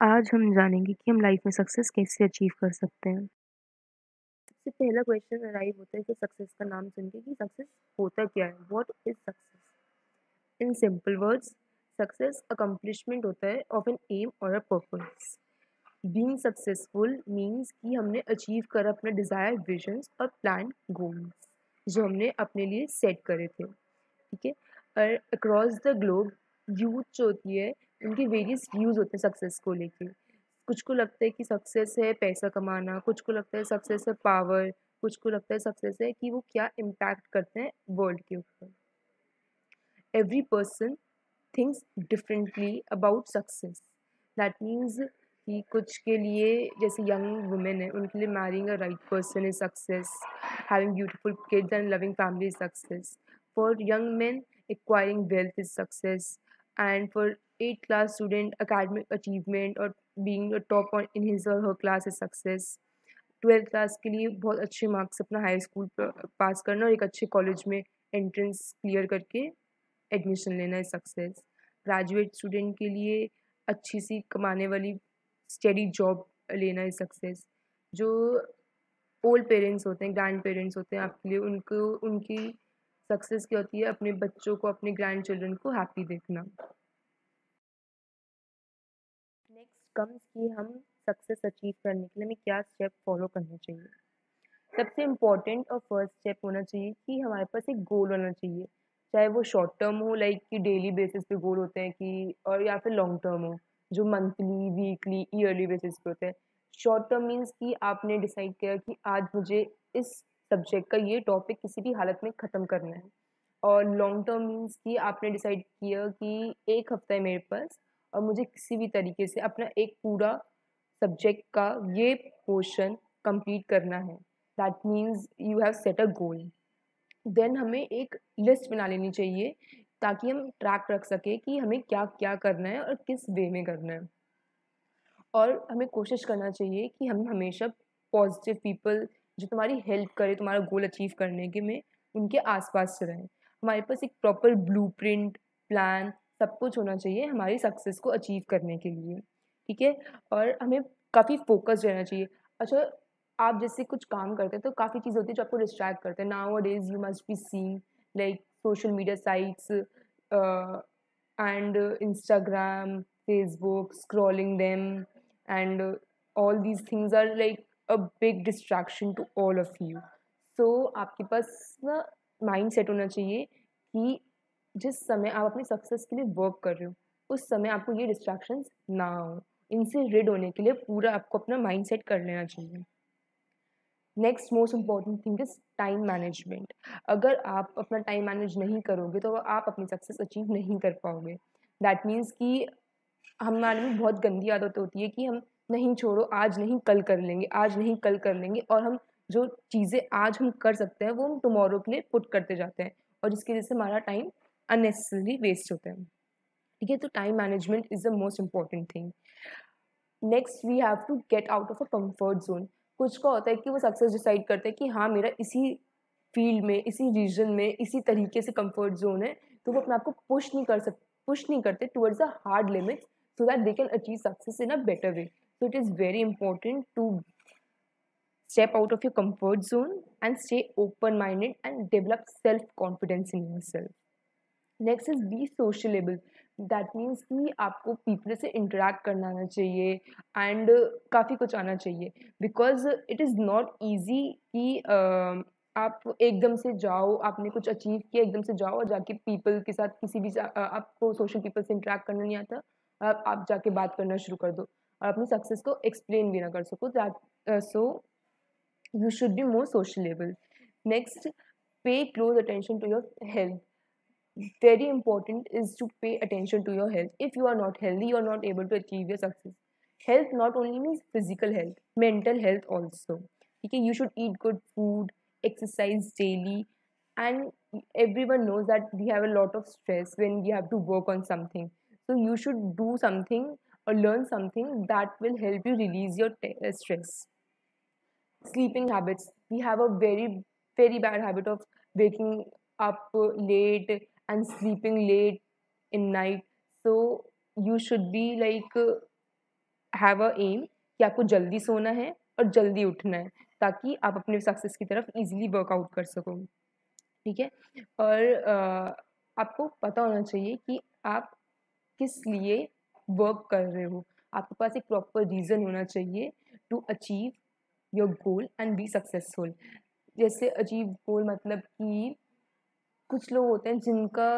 आज हम जानेंगे कि हम लाइफ में सक्सेस कैसे अचीव कर सकते हैं। सबसे पहला क्वेश्चन अराइव होता है कि सक्सेस का नाम सुन के कि सक्सेस होता क्या है? What is success in simple words success accomplishment होता है ऑफ़ एन एम और a purpose being successful means कि हमने अचीव कर अपने डिज़ायर विजन्स और प्लान गोल्स जो हमने अपने लिए सेट करे थे। ठीक है? और अक्रॉस द ग्लोब यूथ जो होती है उनके वेरियस व्यूज़ होते हैं सक्सेस को लेके। कुछ को लगता है कि सक्सेस है पैसा कमाना, कुछ को लगता है सक्सेस है पावर कुछ को लगता है सक्सेस है कि वो क्या इम्पैक्ट करते हैं वर्ल्ड के ऊपर। Every person thinks differently about success that means कि कुछ के लिए जैसे यंग वुमेन है, उनके लिए marrying a right person is success having beautiful kids and loving family is success for young man acquiring wealth is success and for 8th class student academic achievement और top on in his or her class is success. Twelfth class के लिए बहुत अच्छे marks अपना high school पास करना और एक अच्छे कॉलेज में एंट्रेंस क्लियर करके एडमिशन लेना है सक्सेस ग्रेजुएट स्टूडेंट के लिए अच्छी सी कमाने वाली स्टडी जॉब लेना है सक्सेस जो ओल्ड पेरेंट्स होते हैं ग्रैंड पेरेंट्स होते हैं, आपके लिए उनको, उनकी सक्सेस क्या होती है? अपने बच्चों को, अपने ग्रैंड चिल्ड्रन को हैप्पी देखना. कम्स कि हम सक्सेस अचीव करने के लिए हमें क्या स्टेप फॉलो करना चाहिए? सबसे इंपॉर्टेंट और फ़र्स्ट स्टेप होना चाहिए कि हमारे पास एक गोल होना चाहिए। चाहे वो शॉर्ट टर्म हो लाइक कि डेली बेसिस पे गोल होते हैं कि, और या फिर लॉन्ग टर्म हो, जो मंथली वीकली ईयरली बेसिस पे होते हैं। शॉर्ट टर्म मीन्स कि आपने डिसाइड किया कि आज मुझे इस सब्जेक्ट का ये टॉपिक किसी भी हालत में ख़त्म करना है। और लॉन्ग टर्म मीन्स कि आपने डिसाइड किया कि एक हफ़्ता है मेरे पास और मुझे किसी भी तरीके से अपना एक पूरा सब्जेक्ट का ये पोर्शन कंप्लीट करना है। That means you have set a goal then हमें एक लिस्ट बना लेनी चाहिए ताकि हम ट्रैक रख सकें कि हमें क्या क्या करना है और किस वे में करना है। और हमें कोशिश करना चाहिए कि हम हमेशा पॉजिटिव पीपल जो तुम्हारी हेल्प करे, तुम्हारा गोल अचीव करने के में, उनके आसपास रहें। हमारे पास एक प्रॉपर ब्लूप्रिंट प्लान सब कुछ होना चाहिए हमारी सक्सेस को अचीव करने के लिए, ठीक है? और हमें काफ़ी फोकस रहना चाहिए। अच्छा आप जैसे कुछ काम करते हैं तो काफ़ी चीज़ होती है जो आपको डिस्ट्रैक्ट करते हैं। Nowadays you must be seen like social media sites and Instagram Facebook scrolling them and all these things are like a big distraction to all of you so आपके पास ना माइंड सेट होना चाहिए कि जिस समय आप अपनी सक्सेस के लिए वर्क कर रहे हो, उस समय आपको ये डिस्ट्रैक्शंस ना हो इनसे रिड होने के लिए पूरा आपको अपना माइंड सेट कर लेना चाहिए। Next most important thing is time management अगर आप अपना टाइम मैनेज नहीं करोगे तो आप अपनी सक्सेस अचीव नहीं कर पाओगे। दैट मीन्स कि हमारे में बहुत गंदी आदत होती है कि हम नहीं छोड़ो, आज नहीं, कल कर लेंगे, आज नहीं, कल कर लेंगे और हम जो चीज़ें आज हम कर सकते हैं, वो हम टमोरो के लिए पुट करते जाते हैं। और जिसकी वजह से हमारा टाइम अननेसेसरी वेस्ट होता है ठीक है तो time management is the most important thing next we have to get out of a comfort zone कुछ का होता है कि वो सक्सेस डिसाइड करते हैं कि हाँ मेरा इसी फ़ील्ड में, इसी रीजन में, इसी तरीके से कंफर्ट जोन है तो वो अपने आप को पुश नहीं कर सकते पुश नहीं करते towards a hard limit so that they can achieve success in a better way So it is very important to step out of your comfort zone and stay open minded and develop self confidence in yourself. Next is be sociable. That means कि आपको people से interact करना आना चाहिए and काफ़ी कुछ आना चाहिए। Because it is not easy कि uh, आप एकदम से जाओ आपने कुछ अचीव किया एकदम से जाओ और जाके पीपल के साथ किसी भी आपको सोशल पीपल से इंटरेक्ट करना नहीं आता आप, आप जाके बात करना शुरू कर दो और अपनी सक्सेस को एक्सप्लेन भी ना कर सको। That so you should be more sociable next pay close attention to your health very important is to pay attention to your health. If you are not healthy you are not able to achieve your success. Health not only means physical health mental health also. Okay you should eat good food exercise daily and everyone knows that we have a lot of stress when we have to work on something. So you should do something or learn something that will help you release your uh, stress. Sleeping habits. We have a very very bad habit of waking up late and sleeping late in night. So, you should be, like have a aim कि आपको जल्दी सोना है और जल्दी उठना है, ताकि आप अपने सक्सेस की तरफ़ इजीली वर्कआउट कर सको। ठीक है? और आपको पता होना चाहिए कि आप किस लिए वर्क कर रहे हो। आपके पास एक प्रॉपर रीज़न होना चाहिए to achieve your goal and be successful जैसे अचीव गोल मतलब कि कुछ लोग होते हैं जिनका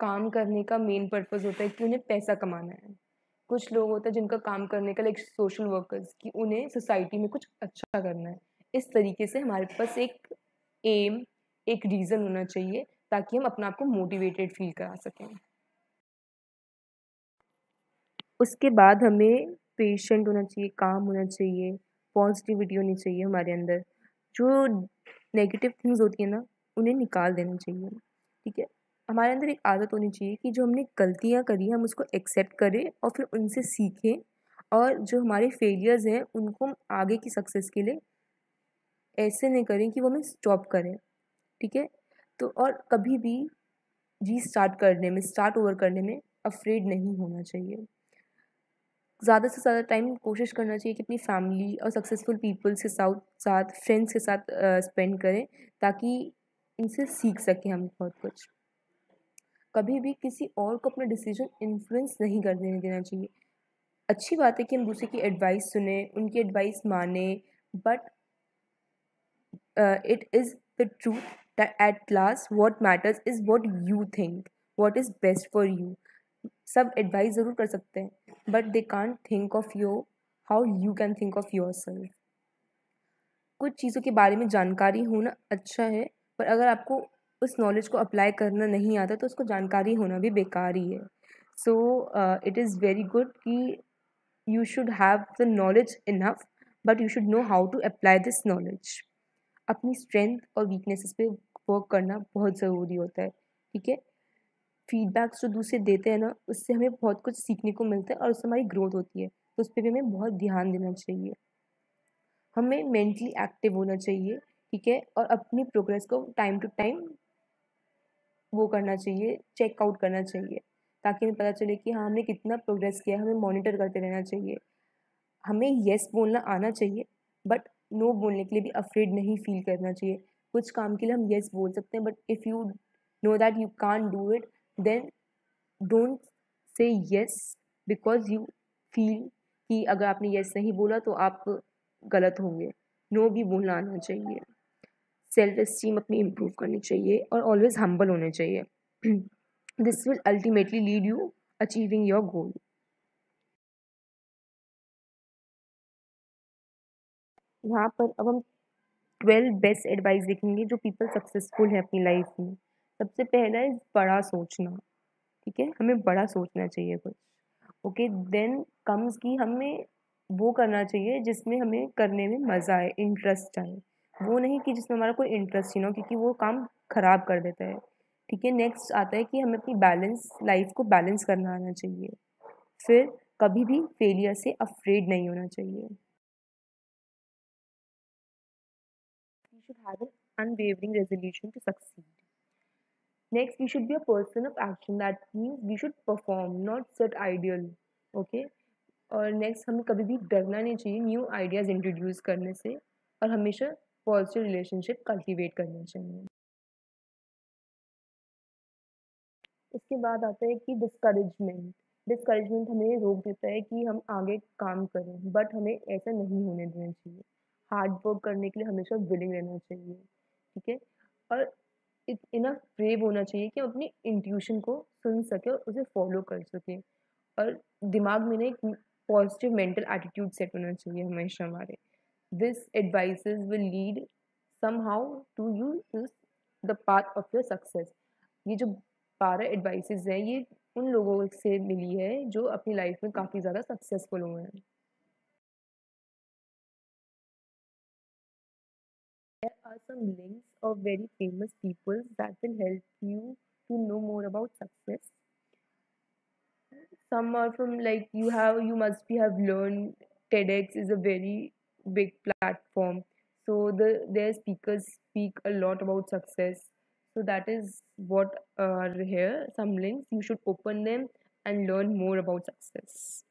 काम करने का मेन पर्पज़ होता है कि उन्हें पैसा कमाना है। कुछ लोग होते हैं जिनका काम करने का लाइक सोशल वर्कर्स कि उन्हें सोसाइटी में कुछ अच्छा करना है। इस तरीके से हमारे पास एक एम एक रीज़न होना चाहिए, ताकि हम अपने आप को मोटिवेटेड फील करा सकें। उसके बाद हमें पेशेंट होना चाहिए, काम होना चाहिए पॉजिटिविटी होनी चाहिए हमारे अंदर। जो नेगेटिव थिंग्स होती है ना उन्हें निकाल देना चाहिए। ठीक है? हमारे अंदर एक आदत होनी चाहिए कि जो हमने गलतियाँ करी हम उसको एक्सेप्ट करें और फिर उनसे सीखें और जो हमारे फेलियर्स हैं, उनको हम आगे की सक्सेस के लिए ऐसे नहीं करें कि वो हमें स्टॉप करें। ठीक है? तो और कभी भी री स्टार्ट करने में स्टार्ट ओवर करने में अफ्रेड नहीं होना चाहिए। ज़्यादा से ज़्यादा टाइम कोशिश करना चाहिए कि अपनी फैमिली और सक्सेसफुल पीपल्स के साथ साथ फ्रेंड्स के साथ स्पेंड करें ताकि इनसे सीख सकें हम बहुत कुछ। कभी भी किसी और को अपना डिसीज़न इन्फ्लुएंस नहीं कर देने देना चाहिए। अच्छी बात है कि हम दूसरे की एडवाइस सुने, उनकी एडवाइस माने but it is the truth at last what matters is what you think what is best for you सब एडवाइस ज़रूर कर सकते हैं but they can't think of your how you can think of yourself कुछ चीज़ों के बारे में जानकारी होना अच्छा है। पर अगर आपको उस नॉलेज को अप्लाई करना नहीं आता तो उसको जानकारी होना भी बेकार ही है। So it is very good कि you should have the knowledge enough but you should know how to apply this knowledge अपनी स्ट्रेंथ और वीकनेसेस पे वर्क करना बहुत ज़रूरी होता है, ठीक है? फीडबैक्स जो दूसरे देते हैं ना, उससे हमें बहुत कुछ सीखने को मिलता है और उससे हमारी ग्रोथ होती है। तो उस पर भी हमें बहुत ध्यान देना चाहिए। हमें मेंटली एक्टिव होना चाहिए। ठीक है? और अपनी प्रोग्रेस को टाइम टू टाइम वो करना चाहिए चेकआउट करना चाहिए, ताकि हमें पता चले कि हाँ हमने कितना प्रोग्रेस किया हमें मॉनिटर करते रहना चाहिए। हमें येस बोलना आना चाहिए बट नो बोलने के लिए भी अफ्रेड नहीं फील करना चाहिए। कुछ काम के लिए हम येस बोल सकते हैं but if you know that you can't do it then don't say yes because you feel कि अगर आपने येस नहीं बोला तो आप गलत होंगे। नो भी बोलना आना चाहिए। सेल्फ इस्टीम अपनी इम्प्रूव करनी चाहिए और ऑलवेज हम्बल होने चाहिए। This will ultimately lead you achieving your goal यहाँ पर अब हम ट्वेल्व बेस्ट एडवाइस देखेंगे जो पीपल सक्सेसफुल है अपनी लाइफ में। सबसे पहला है बड़ा सोचना, ठीक है? हमें बड़ा सोचना चाहिए कुछ ओके देन कम्स की हमें वो करना चाहिए जिसमें हमें करने में मज़ा आए इंटरेस्ट आए। वो नहीं कि जिसमें हमारा कोई इंटरेस्ट ही ना हो क्योंकि वो काम ख़राब कर देता है ठीक है नेक्स्ट आता है कि हमें अपनी बैलेंस लाइफ को बैलेंस करना आना चाहिए फिर कभी भी फेलियर से अफ्रेड नहीं होना चाहिए you should have an unwavering resolution to succeed. Next, we should be a person of action. That we. और नेक्स्ट हमें कभी भी डरना नहीं चाहिए न्यू आइडियाज़ इंट्रोड्यूस करने से और हमेशा पॉजिटिव रिलेशनशिप कल्टीवेट करना चाहिए। इसके बाद आता है कि डिस्करेजमेंट डिस्करेजमेंट हमें रोक देता है कि हम आगे काम करें बट हमें ऐसा नहीं होने देना चाहिए। हार्ड वर्क करने के लिए हमेशा विलिंग रहना चाहिए, ठीक है? और इनफ ब्रेव होना चाहिए कि हम अपनी इंट्यूशन को सुन सके और उसे फॉलो कर सके। और दिमाग में ना एक पॉजिटिव मेंटल एटीट्यूड सेट होना चाहिए हमेशा हमारे। This advices will lead somehow to you the path of your success ये जो बारह एडवाइसेस हैं ये उन लोगों से मिली है जो अपनी लाइफ में काफ़ी ज़्यादा सक्सेसफुल हुए हैं There are some links of very famous people that will help you to know more about success. Some are from like you have you must be have learned TEDx is a very big platform. So the their speakers speak a lot about success. So that is what are here. Some links you should open them and learn more about success.